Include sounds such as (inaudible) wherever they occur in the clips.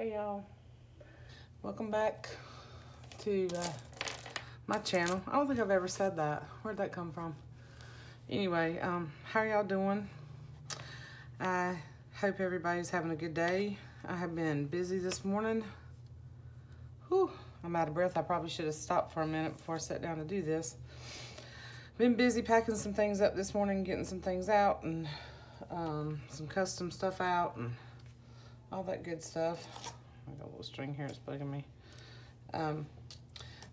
Hey y'all. Welcome back to uh, my channel. I don't think I've ever said that. Where'd that come from? Anyway, um, how y'all doing? I hope everybody's having a good day. I have been busy this morning. Whew, I'm out of breath. I probably should have stopped for a minute before I sat down to do this. Been busy packing some things up this morning, getting some things out and um, some custom stuff out and all that good stuff. I got a little string here, it's bugging me. Um,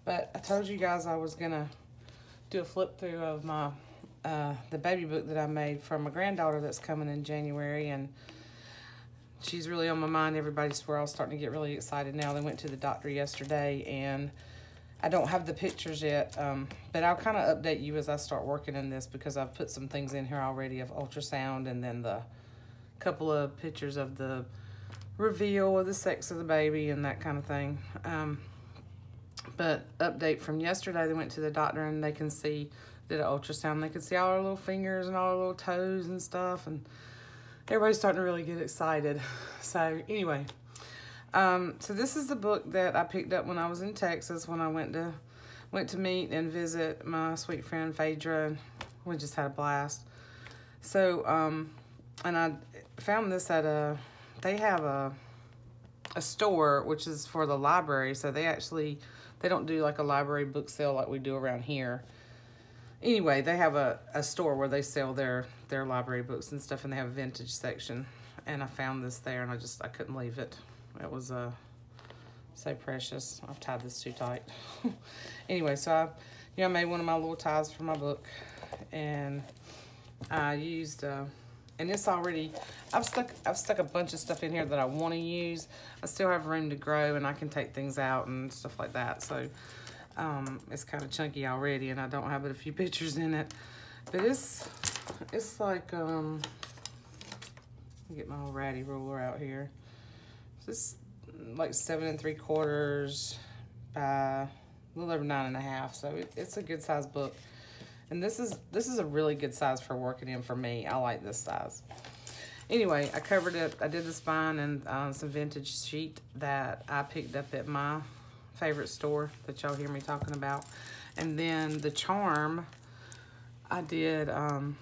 but I told you guys I was gonna do a flip through of my uh, the baby book that I made for my granddaughter that's coming in January and she's really on my mind. Everybody's I was starting to get really excited now. They went to the doctor yesterday and I don't have the pictures yet, um, but I'll kind of update you as I start working in this because I've put some things in here already of ultrasound and then the couple of pictures of the reveal of the sex of the baby and that kind of thing. Um, but update from yesterday, they went to the doctor and they can see, did an ultrasound, they can see all our little fingers and all our little toes and stuff. And everybody's starting to really get excited. So anyway, um, so this is the book that I picked up when I was in Texas when I went to went to meet and visit my sweet friend Faydra. We just had a blast. So, um, and I found this at a they have a a store which is for the library so they actually they don't do like a library book sale like we do around here. Anyway they have a, a store where they sell their their library books and stuff and they have a vintage section. And i found this there and i just i couldn't leave it. It was uh so precious. I've tied this too tight. (laughs) Anyway so i you know I made one of my little ties for my book and i used uh and it's already I've stuck I've stuck a bunch of stuff in here that I want to use. I still have room to grow and I can take things out and stuff like that. So um, it's kind of chunky already and I don't have but a few (laughs) pictures in it. But it's it's like um get my old ratty ruler out here. It's like seven and three quarters by a little over nine and a half so it, it's a good size book and this is this is a really good size for working in for me. I like this size. Anyway, I covered it. I did the spine and uh, some vintage sheet that I picked up at my favorite store that y'all hear me talking about. And then the charm, I did, um,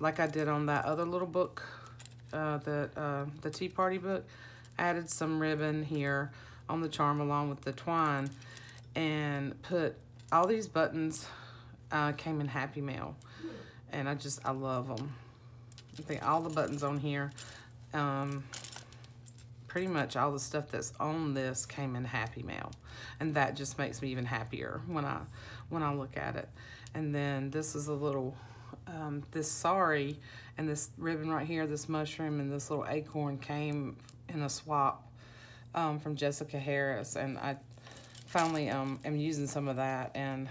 like I did on that other little book, uh, the, uh, the Tea Party book, added some ribbon here on the charm along with the twine and put all these buttons uh, came in Happy Mail. And I just, I love them. I think all the buttons on here, um, pretty much all the stuff that's on this came in Happy Mail. And that just makes me even happier when I, when I look at it. And then this is a little, um, this sari and this ribbon right here, this mushroom and this little acorn came in a swap um, from Jessica Harris. And I finally um, am using some of that and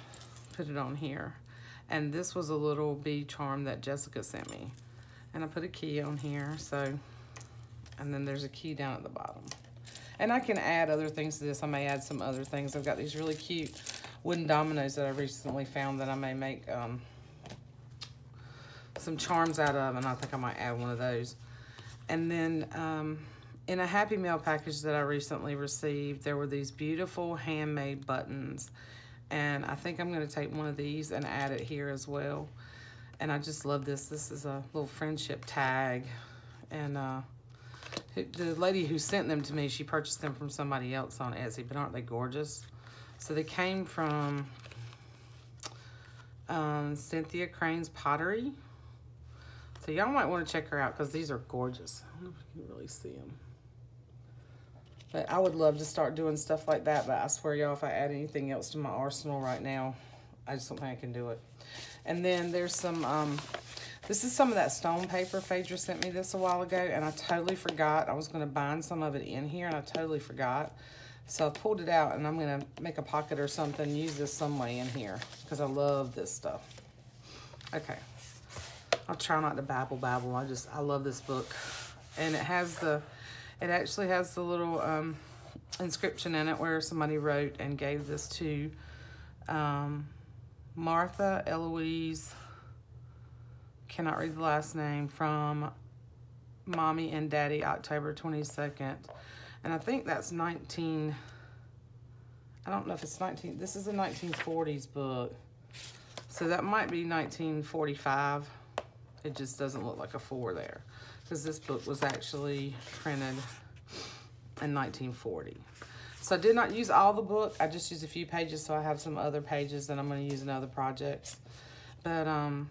put it on here. And this was a little bee charm that Jessica sent me. And I put a key on here, so, and then there's a key down at the bottom. And I can add other things to this. I may add some other things. I've got these really cute wooden dominoes that I recently found that I may make um, some charms out of, and I think I might add one of those. And then um, in a Happy Mail package that I recently received, there were these beautiful handmade buttons. And I think I'm gonna take one of these and add it here as well. And I just love this. This is a little friendship tag. And uh, the lady who sent them to me, she purchased them from somebody else on Etsy, but aren't they gorgeous? So they came from um, Cynthia Crane's Pottery. So y'all might want to check her out because these are gorgeous. I don't know if you can really see them. But I would love to start doing stuff like that, but I swear y'all, if I add anything else to my arsenal right now, I just don't think I can do it. And then there's some, um, this is some of that stone paper. Faydra sent me this a while ago, and I totally forgot. I was going to bind some of it in here, and I totally forgot. So I pulled it out, and I'm going to make a pocket or something, use this some way in here, because I love this stuff. Okay. I'll try not to babble babble. I just, I love this book. And it has the, it actually has the little um, inscription in it where somebody wrote and gave this to um, Martha Eloise, cannot read the last name, from Mommy and Daddy, October 22nd. And I think that's 19, I don't know if it's 19, this is a 1940s book. So that might be 1945. It just doesn't look like a four there. Because this book was actually printed in 1940. So I did not use all the book. I just used a few pages, so I have some other pages that I'm going to use in other projects. But um,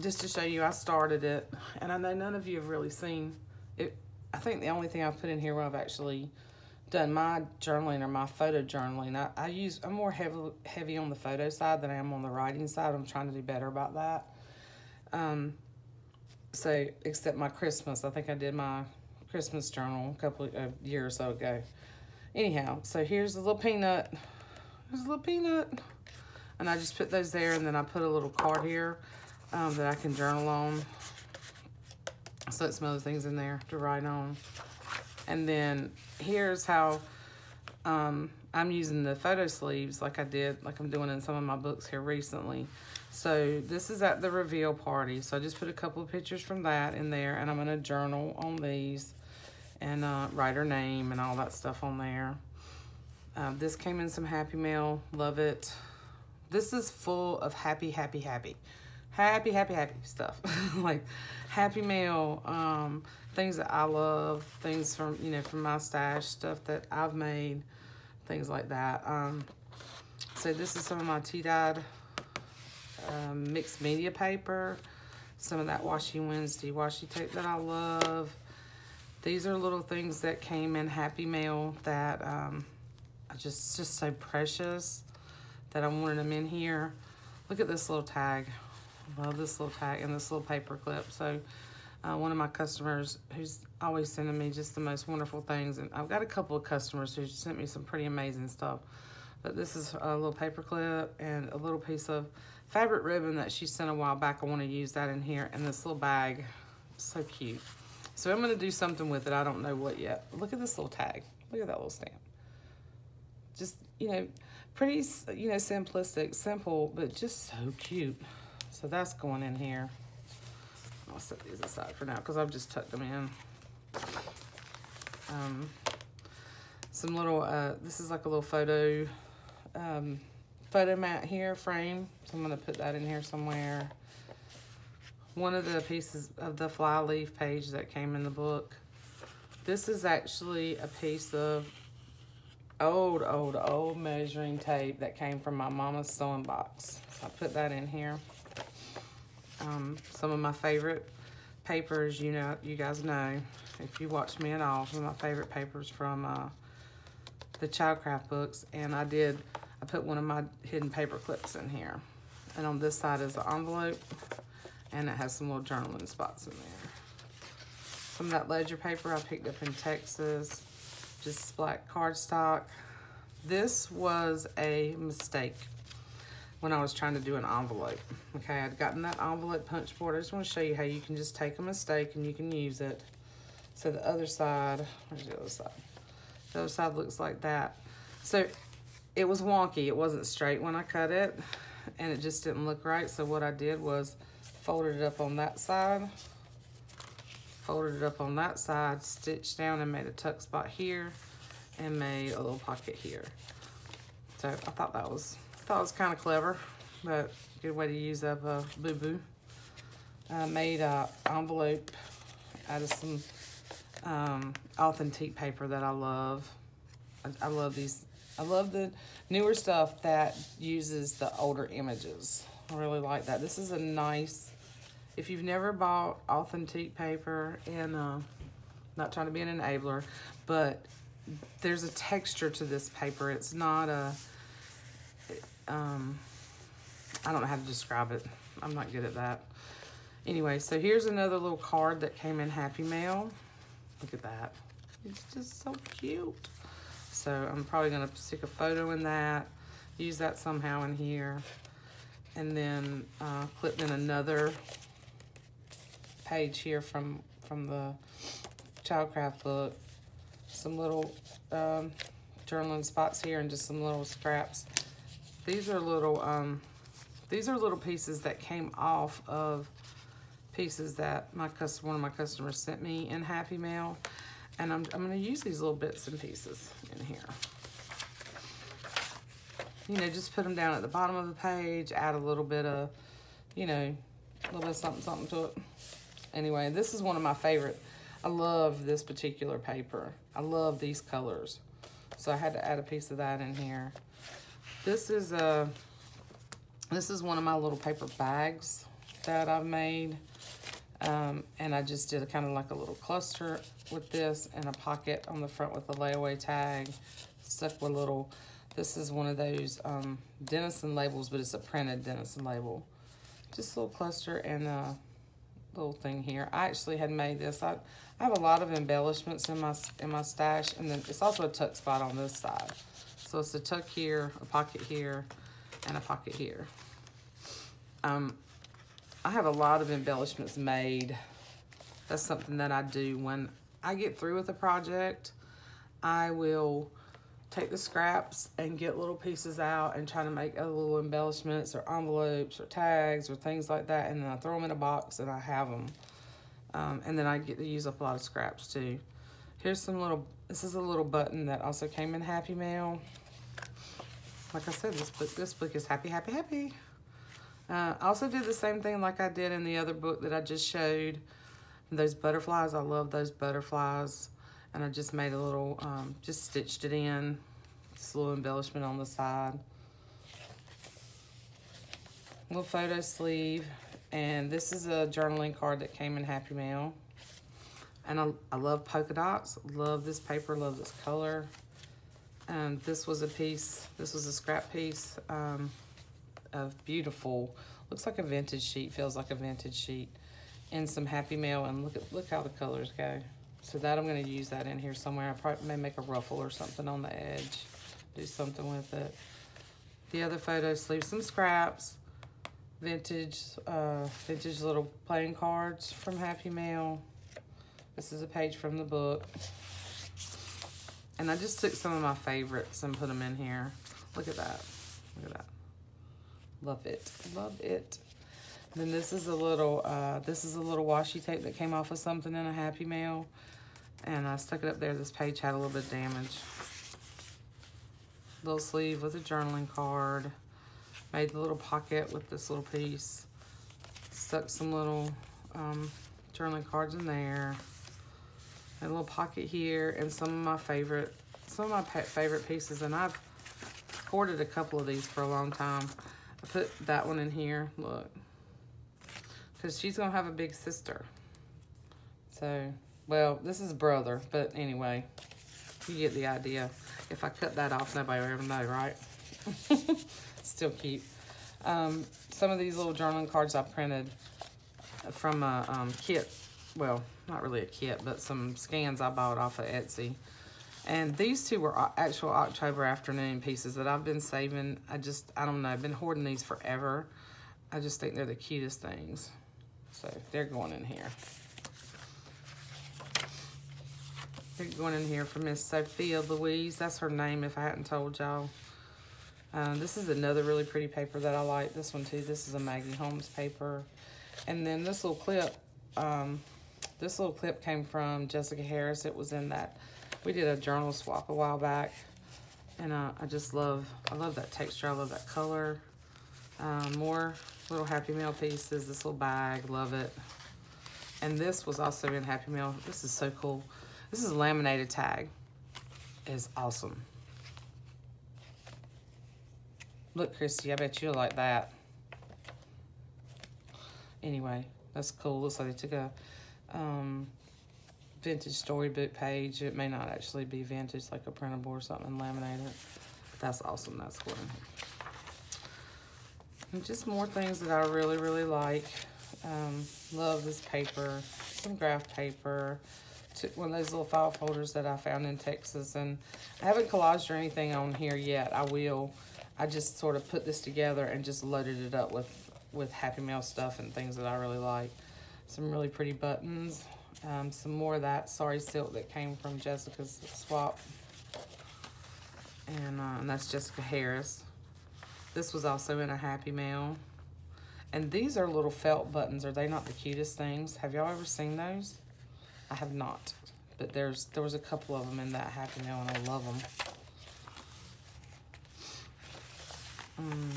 just to show you, I started it, and I know none of you have really seen it. I think the only thing I've put in here where I've actually done my journaling or my photo journaling, I, I use, I'm more heavy, heavy on the photo side than I am on the writing side. I'm trying to do better about that. Um, so, except my Christmas, I think I did my Christmas journal a couple of a year or so ago. Anyhow, so here's a little peanut. There's a little peanut. And I just put those there and then I put a little card here um, that I can journal on. So some other things in there to write on. And then here's how um, I'm using the photo sleeves like I did, like I'm doing in some of my books here recently. So this is at the reveal party. So I just put a couple of pictures from that in there and I'm gonna journal on these and uh, write her name and all that stuff on there. Uh, this came in some Happy Mail. Love it. This is full of happy, happy, happy. Happy, happy, happy stuff. (laughs) like Happy Mail, um, things that I love, things from, you know, from my stash, stuff that I've made, things like that. Um, so this is some of my tea-dyed um, mixed media paper, some of that Washi Wednesday washi tape that I love, these are little things that came in Happy Mail that um, are just, just so precious that I wanted them in here. Look at this little tag. Love this little tag and this little paper clip. So uh, one of my customers who's always sending me just the most wonderful things. And I've got a couple of customers who sent me some pretty amazing stuff. But this is a little paper clip and a little piece of fabric ribbon that she sent a while back. I want to use that in here. And this little bag, so cute. So I'm going to do something with it. I don't know what yet. Look at this little tag. Look at that little stamp. Just, you know, pretty, you know, simplistic, simple, but just so cute. So that's going in here. I'll set these aside for now because I've just tucked them in. Um, some little, uh, this is like a little photo, um, photo mat here, frame. So I'm going to put that in here somewhere one of the pieces of the fly leaf page that came in the book. This is actually a piece of old, old, old measuring tape that came from my mama's sewing box. So I put that in here. Um, some of my favorite papers, you know, you guys know, if you watch me at all, some of my favorite papers from uh, the Childcraft books. And I did, I put one of my hidden paper clips in here. And on this side is the envelope and it has some little journaling spots in there. Some of that ledger paper I picked up in Texas, just black cardstock. This was a mistake when I was trying to do an envelope. Okay, I'd gotten that envelope punch board. I just want to show you how you can just take a mistake and you can use it. So the other side, where's the other side? The other side looks like that. So it was wonky. It wasn't straight when I cut it and it just didn't look right. So what I did was folded it up on that side, folded it up on that side, stitched down and made a tuck spot here, and made a little pocket here. So I thought that was, I thought it was kind of clever, but good way to use up a boo-boo. I made a envelope out of some um, Authentique paper that I love. I, I love these. I love the newer stuff that uses the older images. I really like that. This is a nice, if you've never bought Authentique paper, and uh, not trying to be an enabler, but there's a texture to this paper. It's not a, um, I don't know how to describe it. I'm not good at that. Anyway, so here's another little card that came in Happy Mail. Look at that. It's just so cute. So I'm probably going to stick a photo in that, use that somehow in here and then uh, clipped in another page here from from the Childcraft book. Some little um, journaling spots here and just some little scraps. These are little um, these are little pieces that came off of pieces that my customer, one of my customers sent me in Happy Mail. And I'm, I'm going to use these little bits and pieces in here. You know, just put them down at the bottom of the page, add a little bit of, you know, a little bit of something, something to it. Anyway, this is one of my favorite. I love this particular paper. I love these colors. So I had to add a piece of that in here. This is a, this is one of my little paper bags that I've made. Um, and I just did a kind of like a little cluster with this and a pocket on the front with a layaway tag. Stuck with a little, this is one of those um, Dennison labels, but it's a printed Dennison label. Just a little cluster and a little thing here. I actually had made this. I, I have a lot of embellishments in my, in my stash, and then it's also a tuck spot on this side. So it's a tuck here, a pocket here, and a pocket here. Um, I have a lot of embellishments made. That's something that I do when I get through with a project. I will take the scraps and get little pieces out and try to make other little embellishments or envelopes or tags or things like that. And then I throw them in a box and I have them. Um, and then I get to use up a lot of scraps too. Here's some little, this is a little button that also came in Happy Mail. Like I said, this book, this book is happy, happy, happy. Uh, I also did the same thing like I did in the other book that I just showed. Those butterflies, I love those butterflies. And I just made a little, um, just stitched it in. Just a little embellishment on the side. Little photo sleeve. And this is a journaling card that came in Happy Mail. And I, I love polka dots. Love this paper, love this color. And this was a piece, this was a scrap piece um, of beautiful, looks like a vintage sheet, feels like a vintage sheet. And some Happy Mail, and look at look how the colors go. So that I'm gonna use that in here somewhere. I probably may make a ruffle or something on the edge. Do something with it. The other photo sleeve, some scraps, vintage, uh, vintage little playing cards from Happy Mail. This is a page from the book. And I just took some of my favorites and put them in here. Look at that. Look at that. Love it. Love it. then this is a little, uh, this is a little washi tape that came off of something in a Happy Mail. And I stuck it up there. This page had a little bit of damage. Little sleeve with a journaling card. Made the little pocket with this little piece. Stuck some little um, journaling cards in there. A little pocket here and some of my favorite, some of my favorite pieces. And I've hoarded a couple of these for a long time. Put that one in here, look. Because she's going to have a big sister. So, well, this is brother, but anyway, you get the idea. If I cut that off, nobody will ever know, right? (laughs) Still cute. Um, some of these little journaling cards I printed from a um, kit. Well, not really a kit, but some scans I bought off of Etsy. And these two were actual October afternoon pieces that I've been saving. I just, I don't know, I've been hoarding these forever. I just think they're the cutest things. So they're going in here. They're going in here for Miss Sophia Louise. That's her name if I hadn't told y'all. Uh, this is another really pretty paper that I like. This one too. This is a Maggie Holmes paper. And then this little clip, um, this little clip came from Jessica Harris. It was in that, we did a journal swap a while back. And uh, I just love, I love that texture. I love that color. Um, more little Happy Mail pieces. This little bag, love it. And this was also in Happy Mail. This is so cool. This is a laminated tag. It is awesome. Look, Christy, I bet you'll like that. Anyway, that's cool. Looks like they took a um, vintage storybook page. It may not actually be vintage, like a printable or something, laminate it. That's awesome. That's cool. And just more things that I really, really like. Um, love this paper. Some graph paper Took one of those little file folders that I found in Texas. And I haven't collaged or anything on here yet. I will. I just sort of put this together and just loaded it up with, with Happy Mail stuff and things that I really like. Some really pretty buttons. Um, some more of that sari silk that came from Jessica's swap. And, uh, and that's Jessica Harris. This was also in a Happy Mail. And these are little felt buttons. Are they not the cutest things? Have y'all ever seen those? I have not. but there's there was a couple of them in that Happy Mail, and I love them. Um,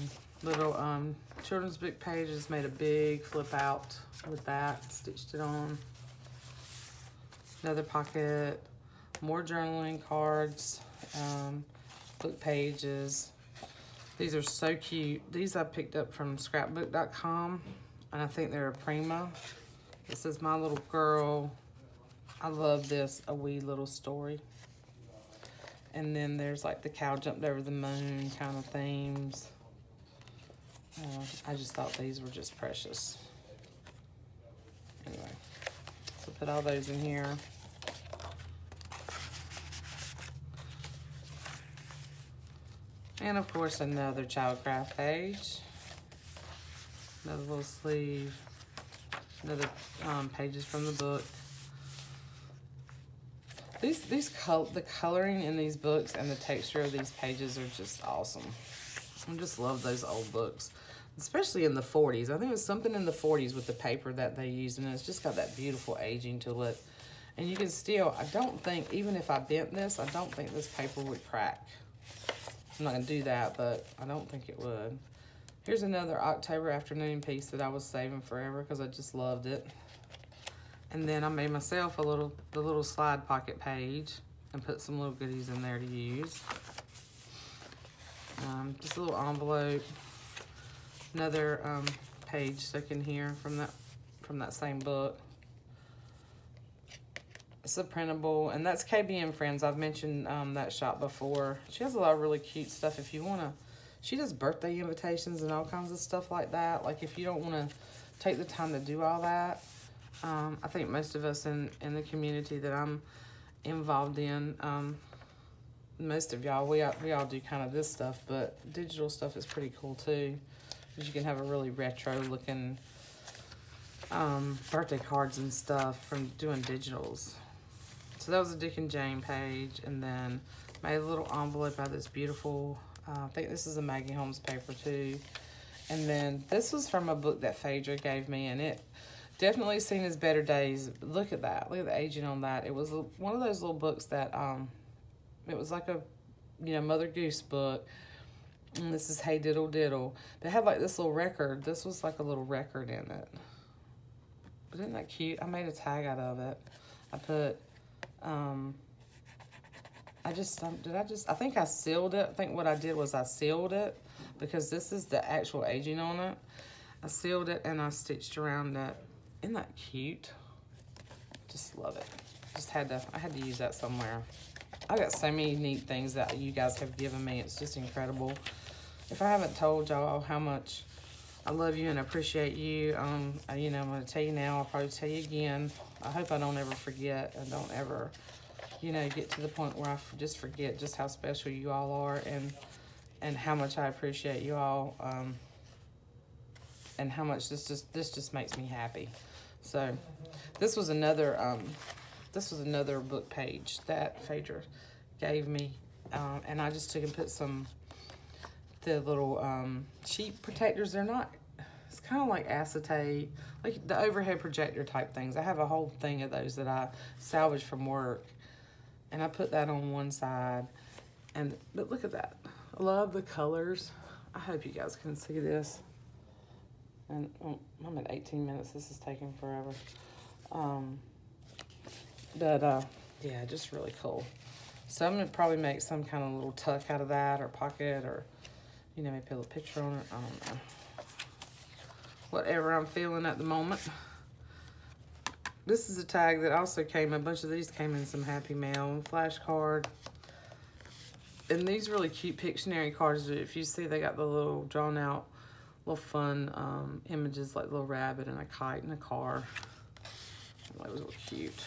little um, children's book pages made a big flip out with that, stitched it on. Another pocket, more journaling cards, um, book pages. These are so cute. These I picked up from scrapbook.com, and I think they're a Prima. This is my little girl. I love this, a wee little story. And then there's like the cow jumped over the moon kind of themes. Uh, I just thought these were just precious. Anyway, so put all those in here. And of course another Childcraft page. Another little sleeve. Another um, pages from the book. These, these col the coloring in these books and the texture of these pages are just awesome. I just love those old books, especially in the 40s. I think it was something in the 40s with the paper that they used, and it's just got that beautiful aging to it. And you can still, I don't think, even if I bent this, I don't think this paper would crack. I'm not going to do that, but I don't think it would. Here's another October afternoon piece that I was saving forever because I just loved it. And then I made myself a little, the little slide pocket page and put some little goodies in there to use. Um, just a little envelope. Another um, page stuck in here from that from that same book. It's a printable, and that's KB and Friends. I've mentioned um, that shop before. She has a lot of really cute stuff. If you want to, she does birthday invitations and all kinds of stuff like that. Like if you don't want to take the time to do all that, um, I think most of us in, in the community that I'm involved in, um, most of y'all, we, all, we all do kind of this stuff, but digital stuff is pretty cool too. Because you can have a really retro looking um, birthday cards and stuff from doing digitals. So that was a Dick and Jane page. And then made a little envelope out of this beautiful, uh, I think this is a Maggie Holmes paper too. And then this was from a book that Faydra gave me and it definitely seen his better days. Look at that. Look at the aging on that. It was one of those little books that um, it was like a, you know, Mother Goose book. And this is Hey Diddle Diddle. They had like this little record. This was like a little record in it. But isn't that cute? I made a tag out of it. I put, um, I just, um, did I just, I think I sealed it. I think what I did was I sealed it because this is the actual aging on it. I sealed it and I stitched around it. Isn't that cute? Just love it. Just had to, I had to use that somewhere. I got so many neat things that you guys have given me. It's just incredible. If I haven't told y'all how much I love you and appreciate you, um, you know, I'm going to tell you now. I'll probably tell you again. I hope I don't ever forget and don't ever, you know, get to the point where I just forget just how special you all are and and how much I appreciate you all um, and how much this just this just makes me happy. So this was another um, this was another book page that Faydra gave me. Um, and I just took and put some, the little um, sheet protectors. They're not, it's kind of like acetate, like the overhead projector type things. I have a whole thing of those that I salvaged from work. And I put that on one side. And, but look at that. I love the colors. I hope you guys can see this. And oh, I'm at 18 minutes. This is taking forever. Um, but uh, yeah, just really cool. So I'm gonna probably make some kind of little tuck out of that or pocket or, you know, maybe put a picture on it. I don't know. Whatever I'm feeling at the moment. This is a tag that also came, a bunch of these came in some Happy Mail, and flashcard. And these really cute Pictionary cards, if you see, they got the little drawn out, little fun um, images like a little rabbit and a kite and a car. That was real cute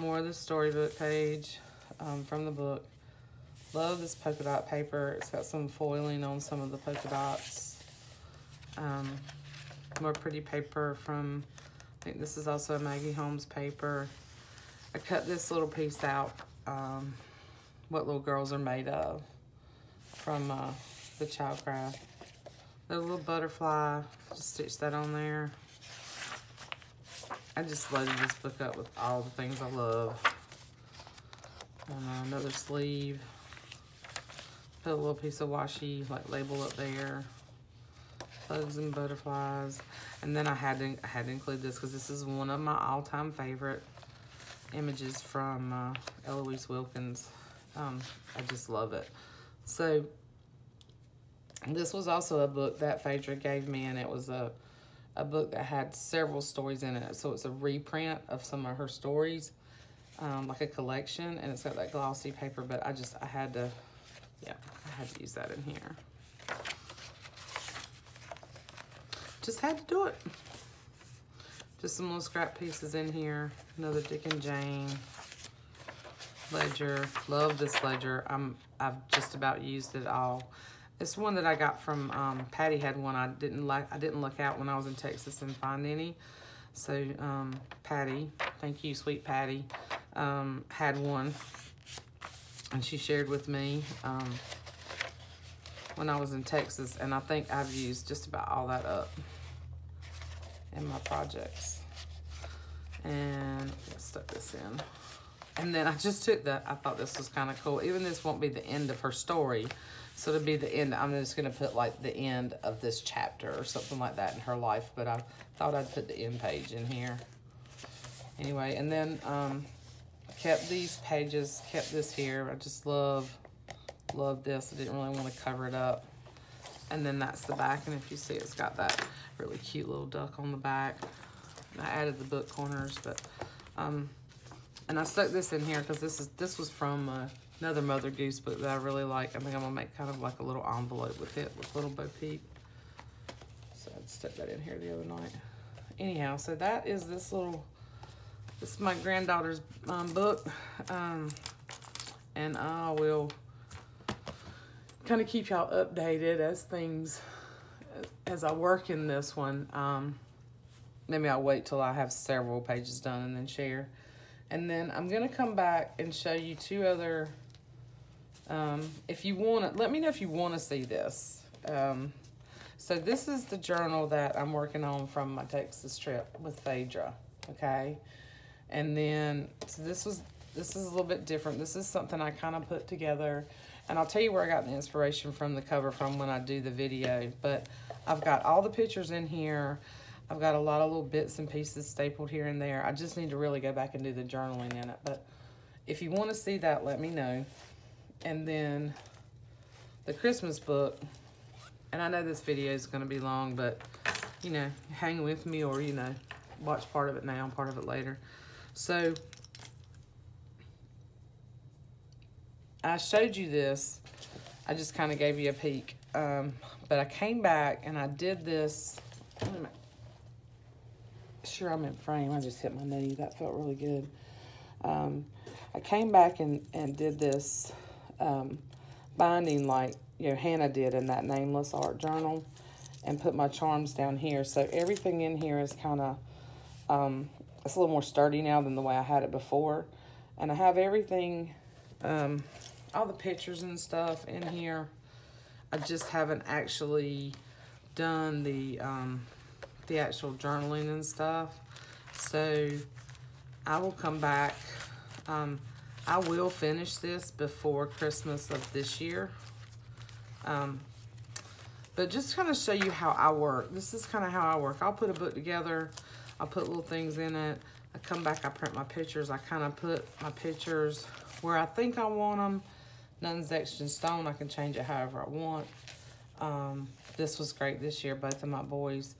more of the storybook page um, from the book. Love this polka dot paper. It's got some foiling on some of the polka dots. Um, more pretty paper from, I think this is also a Maggie Holmes paper. I cut this little piece out, um, what little girls are made of, from uh, the Childcraft. The little butterfly, just stitch that on there. I just loaded this book up with all the things I love. And, uh, another sleeve. Put a little piece of washi, like label up there. Bugs and butterflies. And then I had to, I had to include this because this is one of my all-time favorite images from uh, Eloise Wilkins. Um, I just love it. So this was also a book that Faydra gave me, and it was a, a book that had several stories in it. So it's a reprint of some of her stories, um, like a collection, and it's got that glossy paper, but I just, I had to, yeah, I had to use that in here. Just had to do it. Just some little scrap pieces in here. Another Dick and Jane ledger. Love this ledger. I'm, I've just about used it all. It's one that I got from, um, Patty had one I didn't like, I didn't look out when I was in Texas and find any. So, um, Patty, thank you, sweet Patty, um, had one and she shared with me, um, when I was in Texas and I think I've used just about all that up in my projects. And let's stuck this in. And then I just took that. I thought this was kind of cool. Even this won't be the end of her story. So it'll be the end. I'm just going to put like the end of this chapter or something like that in her life. But I thought I'd put the end page in here. Anyway, and then um, kept these pages, kept this here. I just love, love this. I didn't really want to cover it up. And then that's the back. And if you see, it's got that really cute little duck on the back. I added the book corners, but, um, and I stuck this in here because this is this was from uh, another Mother Goose book that I really like. I think I'm gonna make kind of like a little envelope with it, with little Bo Peep. So I stuck that in here the other night. Anyhow, so that is this little, this is my granddaughter's um, book. Um, and I will kind of keep y'all updated as things as I work in this one, um, maybe I'll wait till I have several pages done and then share. And then I'm going to come back and show you two other, um, if you want to, let me know if you want to see this. Um, so this is the journal that I'm working on from my Texas trip with Faydra, okay? And then, so this was, this is a little bit different. This is something I kind of put together. And I'll tell you where I got the inspiration from the cover from when I do the video. But I've got all the pictures in here. I've got a lot of little bits and pieces stapled here and there. I just need to really go back and do the journaling in it. But if you want to see that, let me know. And then the Christmas book. And I know this video is going to be long, but, you know, hang with me or, you know, watch part of it now, and part of it later. So, I showed you this. I just kind of gave you a peek. Um, but I came back and I did this. Sure, I'm in frame. I just hit my knee. That felt really good. Um, I came back and, and did this um, binding like you know Hannah did in that nameless art journal and put my charms down here. So everything in here is kind of, um, it's a little more sturdy now than the way I had it before. And I have everything, um, all the pictures and stuff in here I just haven't actually done the um, the actual journaling and stuff. So I will come back. Um, I will finish this before Christmas of this year. Um, but just kind of show you how I work. This is kind of how I work. I'll put a book together. I'll put little things in it. I come back, I print my pictures. I kind of put my pictures where I think I want them Nothing's etched in stone. I can change it however I want. Um, this was great this year, both of my boys.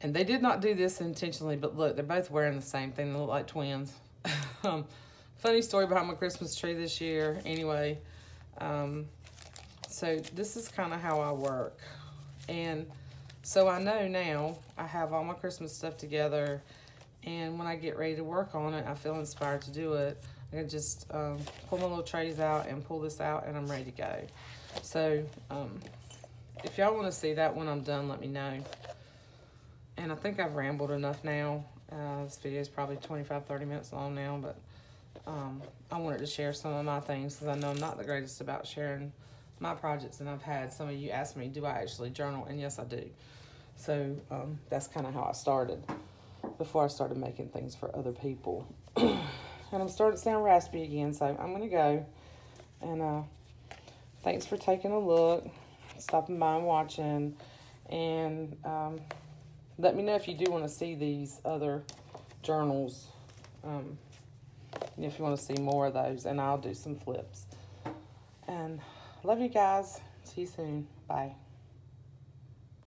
And they did not do this intentionally, but look, they're both wearing the same thing. They look like twins. (laughs) um, funny story behind my Christmas tree this year. Anyway, um, so this is kind of how I work. And so I know now I have all my Christmas stuff together. And when I get ready to work on it, I feel inspired to do it. Can just um, pull my little trays out and pull this out and I'm ready to go. So um, if y'all want to see that when I'm done, let me know. And I think I've rambled enough now. Uh, this video is probably 25, 30 minutes long now, but um, I wanted to share some of my things because I know I'm not the greatest about sharing my projects. And I've had some of you ask me, do I actually journal? And yes, I do. So um, that's kind of how I started. before I started making things for other people. (clears throat) and I'm starting to sound raspy again, so I'm going to go. And uh, thanks for taking a look, stopping by and watching. And um, let me know if you do want to see these other journals. Um, if you want to see more of those, and I'll do some flips. And love you guys. See you soon. Bye.